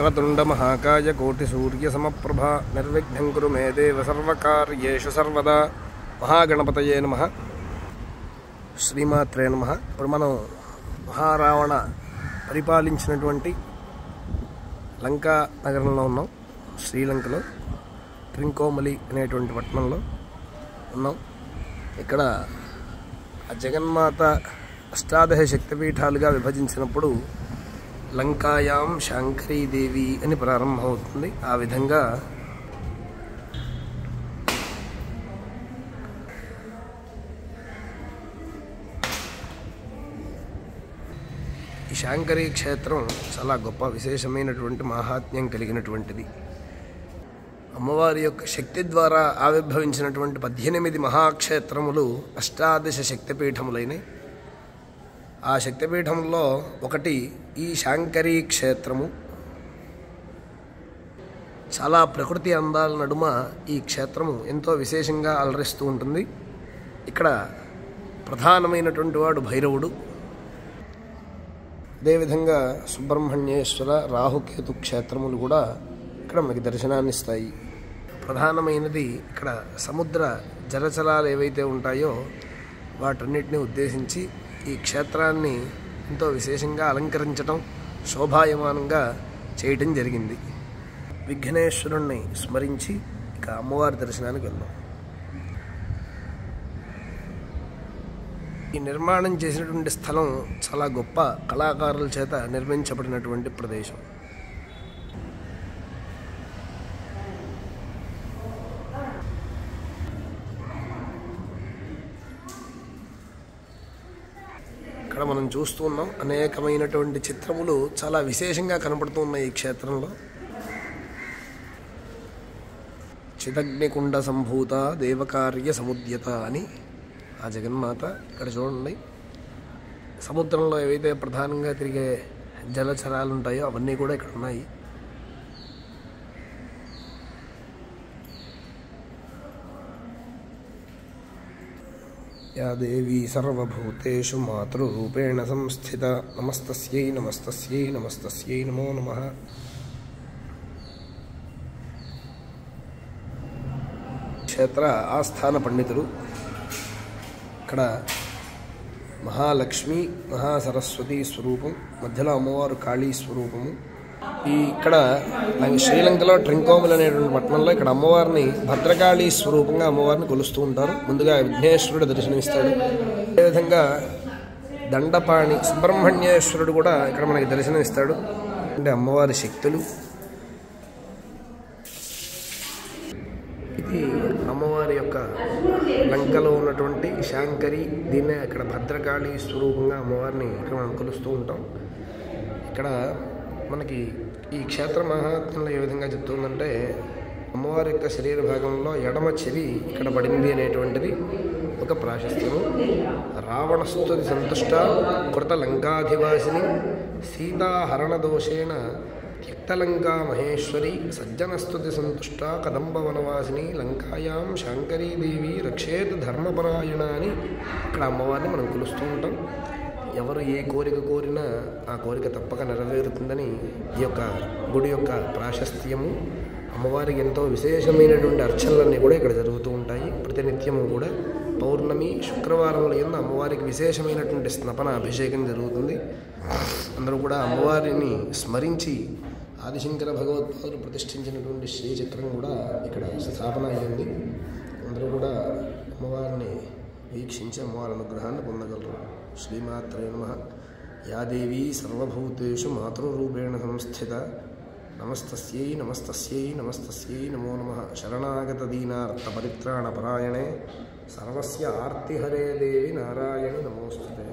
వక్రతుండమహాకాయ కోటిసూర్యసమప్రభా నిర్విఘ్నం కురు మే దేవ సర్వకార్యేషు సర్వదా మహాగణపతయే నమ శ్రీమాత్రే నమ ఇప్పుడు మనం మహారావణ పరిపాలించినటువంటి లంకా నగరంలో ఉన్నాం. శ్రీలంకలో త్రింకోమలి అనేటువంటి పట్టణంలో ఉన్నాం. ఇక్కడ జగన్మాత అష్టాదశ శక్తిపీఠాలుగా విభజించినప్పుడు లంకాయాం శాంకరీదేవి అని ప్రారంభమవుతుంది. ఆ విధంగా ఈ శాంకరీ క్షేత్రం చాలా గొప్ప విశేషమైనటువంటి మహాత్మ్యం కలిగినటువంటిది. అమ్మవారి యొక్క శక్తి ద్వారా ఆవిర్భవించినటువంటి పద్దెనిమిది మహాక్షేత్రములు అష్టాదశ శక్తిపీఠములైనవి ఆ శక్తిపీఠంలో ఒకటి ఈ శాంకరీ క్షేత్రము. చాలా ప్రకృతి అందాల నడుమ ఈ క్షేత్రము ఎంతో విశేషంగా అలరిస్తూ ఉంటుంది. ఇక్కడ ప్రధానమైనటువంటి వాడు భైరవుడు. అదేవిధంగా సుబ్రహ్మణ్యేశ్వర రాహుకేతు క్షేత్రములు కూడా ఇక్కడ మనకి దర్శనాన్ని ఇస్తాయి ప్రధానమైనది ఇక్కడ సముద్ర జలచలాలు ఏవైతే ఉంటాయో వాటన్నిటిని ఉద్దేశించి ఈ క్షేత్రాన్ని ఎంతో విశేషంగా అలంకరించడం శోభాయమానంగా చేయటం జరిగింది. విఘ్నేశ్వరుణ్ణి స్మరించి ఇక అమ్మవారి దర్శనానికి వెళ్దాం. ఈ నిర్మాణం చేసినటువంటి స్థలం చాలా గొప్ప కళాకారుల చేత నిర్మించబడినటువంటి ప్రదేశం. ఇక్కడ మనం చూస్తూ ఉన్నాం. అనేకమైనటువంటి చిత్రములు చాలా విశేషంగా కనపడుతూ ఉన్నాయి ఈ క్షేత్రంలో. చిదగ్నికుండ సంభూత దేవకార్య సముద్యత అని ఆ జగన్మాత ఇక్కడ చూడండి. సముద్రంలో ఏవైతే ప్రధానంగా తిరిగే జలచరాలు ఉంటాయో అవన్నీ కూడా ఇక్కడ ఉన్నాయి. యా దేవీ సర్వభూతేషు మాతృరూపేణ సంస్థిత నమస్తస్యై నమస్తస్యై నమస్తస్యై నమో నమః క్షేత్ర ఆస్థాన పండితులు ఇక్కడ మహాలక్ష్మి మహాసరస్వతి స్వరూపం మధ్యలో అమ్మవారు కాళీ స్వరూపము ఈ ఇక్కడ మనకి శ్రీలంకలో ట్రింకోమల్ అనేటువంటి పట్టణంలో ఇక్కడ అమ్మవారిని భద్రకాళి స్వరూపంగా అమ్మవారిని కొలుస్తూ ఉంటారు. ముందుగా విఘ్నేశ్వరుడు దర్శనమిస్తాడు. అదేవిధంగా దండపాణి సుబ్రహ్మణ్యేశ్వరుడు కూడా ఇక్కడ మనకి దర్శనమిస్తాడు. అంటే అమ్మవారి శక్తులు. ఇది అమ్మవారి యొక్క లంకలో ఉన్నటువంటి శాంకరి దీన్నే ఇక్కడ భద్రకాళి స్వరూపంగా అమ్మవారిని ఇక్కడ మనం కొలుస్తూ ఉంటాం. ఇక్కడ మనకి ఈ క్షేత్ర మహాత్మ్యంలో ఏ విధంగా చెప్తుందంటే అమ్మవారి యొక్క శరీర భాగంలో ఎడమ చెవి ఇక్కడ పడింది అనేటువంటిది ఒక ప్రాశస్త్యము. రావణస్తుతి సంతుష్ట కృత లంకాధివాసిని సీతాహరణ దోషేణ త్యక్తలంకా మహేశ్వరి సజ్జనస్తుతి సంతుష్ట కదంబ వనవాసిని లంకాయాం శాంకరీదేవి రక్షేత్ ధర్మపరాయణ అని ఇక్కడ అమ్మవారిని మనం కొలుస్తూ ఉంటాం. ఎవరు ఏ కోరిక కోరినా ఆ కోరిక తప్పక నెరవేరుతుందని ఈ యొక్క గుడి యొక్క ప్రాశస్త్యము అమ్మవారికి ఎంతో విశేషమైనటువంటి అర్చనలన్నీ కూడా ఇక్కడ జరుగుతూ ఉంటాయి. ప్రతినిత్యము కూడా పౌర్ణమి శుక్రవారముల ఎందు అమ్మవారికి విశేషమైనటువంటి స్నపన అభిషేకం జరుగుతుంది. అందరూ కూడా అమ్మవారిని స్మరించి ఆదిశంకర భగవత్పాదులు ప్రతిష్ఠించినటువంటి శ్రీచక్రం కూడా ఇక్కడ స్థాపన అయింది. అందరూ కూడా అమ్మవారిని వీక్షించి అమ్మవారి అనుగ్రహాన్ని పొందగలరు శ్రీమాత్రే నమ యా దేవీ సర్వభూతేషు మాతృరూపేణ సంస్థిత నమస్తస్యై నమస్తస్యై నమస్తస్యై నమో నమ శరణాగత దీనార్థ పరిత్రాణ పరాయణే సర్వస్య ఆర్తిహరే దేవి నారాయణ నమోస్తుతే